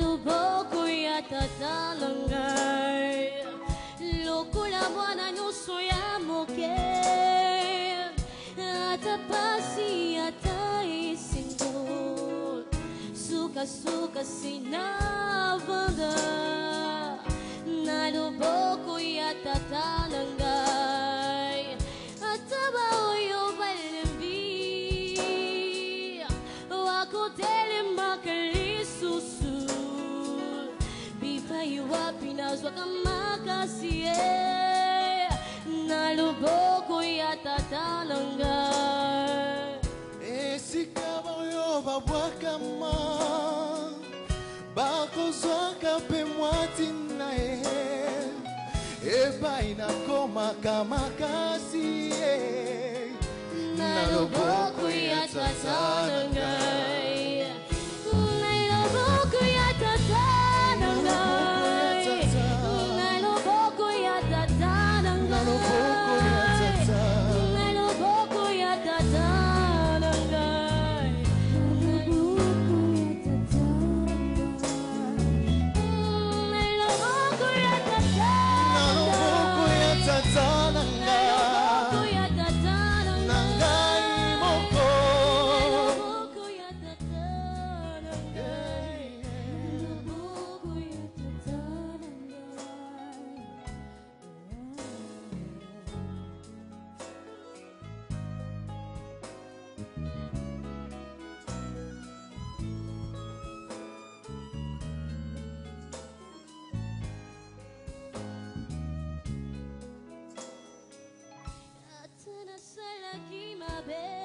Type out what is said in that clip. duboku ya tata na ngai lokola mwana nyonso ya moke ata pasi ata esengo sukasuka sina vanda na loboko sijui wapi nazwaka makasi eh. na loboko ya tata nanga esika oyo babwakama bakozwaka mpe mwati na ye epai nakomaka makasi ye eh. na loboko ya tata nanga らきまべ